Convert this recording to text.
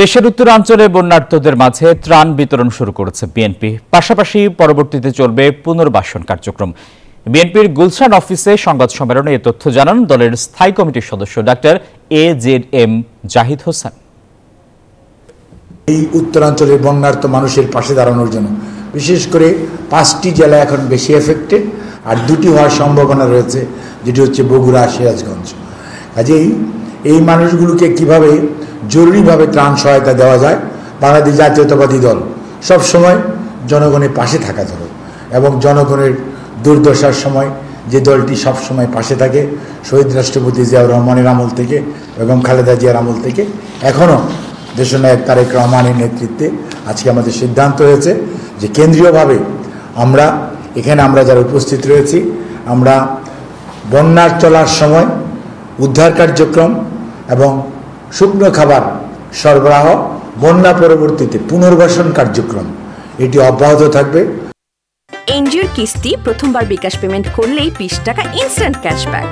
দেশের উত্তরাঞ্চলে বন্যার্থদের মাঝে ত্রাণ বিতরণ শুরু করেছে বিএনপি। পাশাপাশি পরবর্তীতে চলবে পুনর্বাসন কার্যক্রম। বিএনপির গুলশান অফিসে সংবাদ সম্মেলনে এ তথ্য জানান দলের স্থায়ী কমিটির সদস্য doctor A Z M Zahid Hossain. এই উত্তরাঞ্চলের বন্যার্থ মানুষের পাশে দাঁড়ানোর জন্য বিশেষ করে পাঁচটি জেলা এখন বেশি এফেক্টেড আর দুটি হওয়ার সম্ভাবনা রয়েছে, যেটি হচ্ছে বগুড়া সিরাজগঞ্জ। কাজেই এই মানুষগুলোকে কীভাবে জরুরিভাবে ত্রাণ সহায়তা দেওয়া যায়। বাংলাদেশ জাতীয়তাবাদী দল সব সময় জনগণের পাশে থাকা ধরো এবং জনগণের দুর্দশার সময় যে দলটি সব সময় পাশে থাকে, শহীদ রাষ্ট্রপতি জিয়াউর রহমানের আমল থেকে এবং খালেদা জিয়ার আমল থেকে, এখনও দেশনায়ক তারেক রহমানের নেতৃত্বে আজকে আমাদের সিদ্ধান্ত হয়েছে যে কেন্দ্রীয়ভাবে আমরা, এখানে আমরা যারা উপস্থিত রয়েছি, আমরা বন্যার চলার সময় উদ্ধার কার্যক্রম এবং শুকনো খাবার, সরবরাহ, বন্যা পরবর্তীতে পুনর্বাসন কার্যক্রম। এটি অব্যাহত থাকবে। এনজিওর কিস্তি প্রথমবার বিকাশ পেমেন্ট করলেই বিশ টাকা ইনস্ট্যান্ট ক্যাশব্যাক